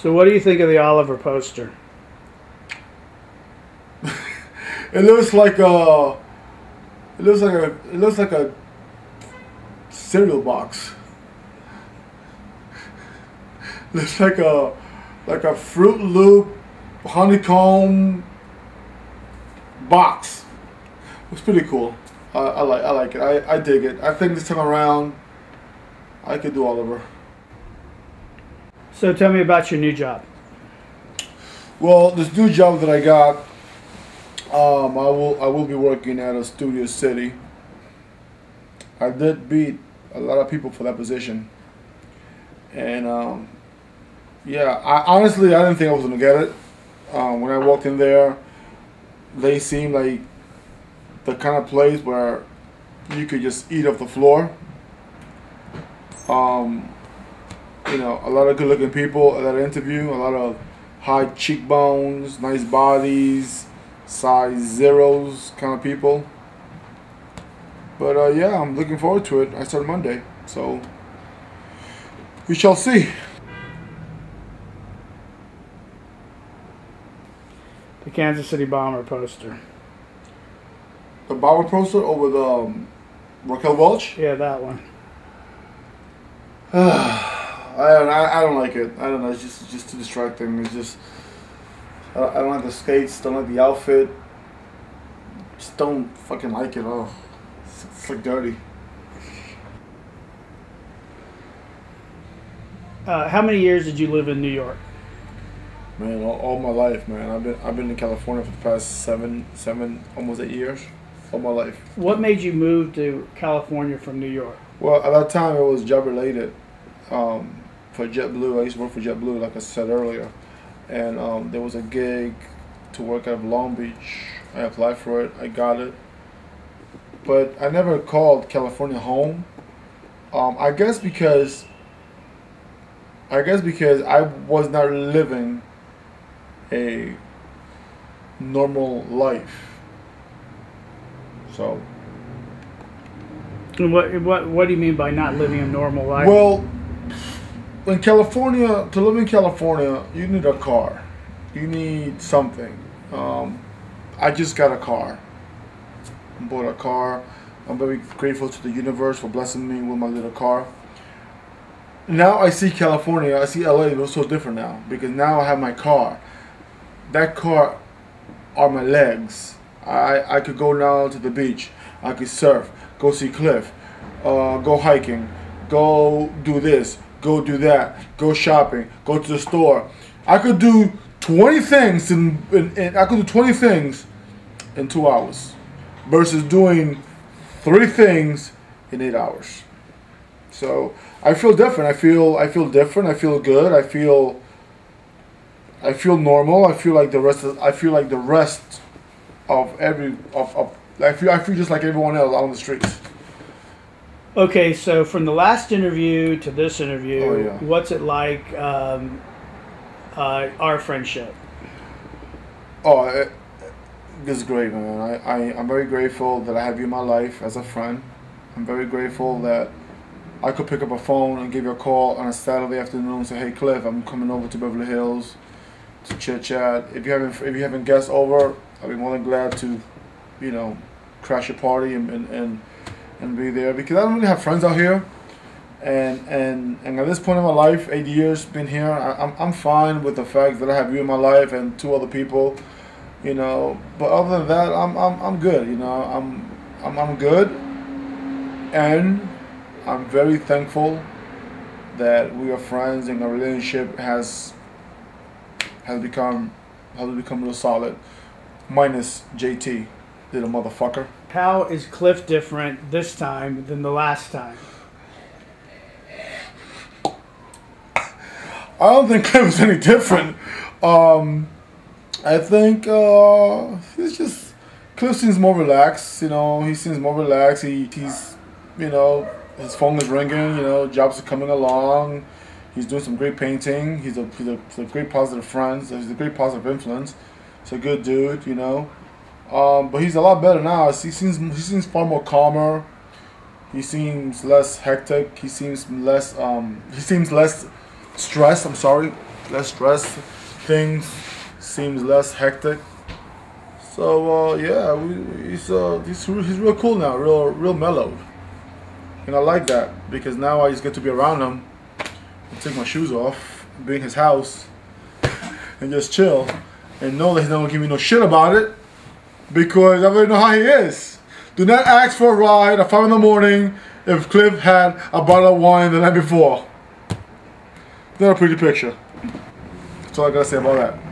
So, what do you think of the Oliver poster? It looks like a. It looks like a. It looks like a cereal box. looks like a, like a Fruit Loop, honeycomb box. It's pretty cool. I, I like. I like it. I, I dig it. I think this time around, I could do Oliver. So, tell me about your new job. Well, this new job that I got, um, I will I will be working at a Studio City. I did beat a lot of people for that position, and um, yeah, I honestly I didn't think I was gonna get it. Um, when I walked in there, they seemed like the kind of place where you could just eat off the floor. Um, you know, a lot of good-looking people at that interview, a lot of high cheekbones, nice bodies, size zeros kind of people. But uh, yeah, I'm looking forward to it. I start Monday, so we shall see. The Kansas City Bomber poster. The Bomber poster over the um, Raquel Welch. Yeah, that one. I don't, I, I don't like it. I don't know. It's just it's just too distracting. It's just I, I don't like the skates. Don't like the outfit. Just don't fucking like it. Oh, it's, it's like dirty. Uh, how many years did you live in New York? Man, all, all my life, man. I've been I've been in California for the past seven seven almost eight years. All my life. What made you move to California from New York? Well, at that time it was job related. Um, for JetBlue, I used to work for JetBlue, like I said earlier, and um, there was a gig to work out of Long Beach. I applied for it. I got it, but I never called California home. Um, I guess because I guess because I was not living a normal life. So And what what what do you mean by not living a normal life? Well, in California, to live in California, you need a car. You need something. Um, I just got a car. I Bought a car. I'm very grateful to the universe for blessing me with my little car. Now I see California, I see LA, it's so different now because now I have my car. That car are my legs. I, I could go now to the beach. I could surf, go see Cliff, uh, go hiking, go do this, go do that, go shopping, go to the store. I could do 20 things in, in, in I could do 20 things in two hours versus doing three things in eight hours. So I feel different. I feel I feel different. I feel good. I feel I feel normal. I feel like the rest of I feel like the rest of every of, of I feel I feel just like everyone else out on the streets. Okay, so from the last interview to this interview, Oh, yeah. what's it like? Um, uh, our friendship. Oh, it, it's great, man. I, I, I'm very grateful that I have you in my life as a friend. I'm very grateful that I could pick up a phone and give you a call on a Saturday afternoon and say, "Hey, Cliff, I'm coming over to Beverly Hills to chit chat." If you haven't, if you haven't guests over, I'll be more than glad to, you know, crash your party and and, and, and be there because I don't really have friends out here. And, and and at this point in my life, eight years been here, I, I'm, I'm fine with the fact that I have you in my life and two other people you know. But other than that, I'm I'm, I'm good. You know, I'm I'm I'm good, and I'm very thankful that we are friends and our relationship has has become has become real solid. Minus JT, little motherfucker. How is Cliff different this time than the last time? I don't think Cliff is any different. Um, I think uh, he's just Cliff seems more relaxed. You know, he seems more relaxed. He he's you know his phone is ringing. You know, jobs are coming along. He's doing some great painting. He's a he's a, he's a great positive friend. He's a great positive influence. He's a good dude. You know, um, but he's a lot better now. He seems he seems far more calmer. He seems less hectic. He seems less um, he seems less stressed. I'm sorry. less stressed. Things seems less hectic. So uh, yeah, we, he's uh, he's he's real cool now, real real mellow, and I like that because now I just get to be around him, take my shoes off, be in his house, and just chill, and know that he's not gonna give me no shit about it because I already know how he is. Do not ask for a ride at five in the morning if Cliff had a bottle of wine the night before. Not a pretty picture. That's all I gotta say about that.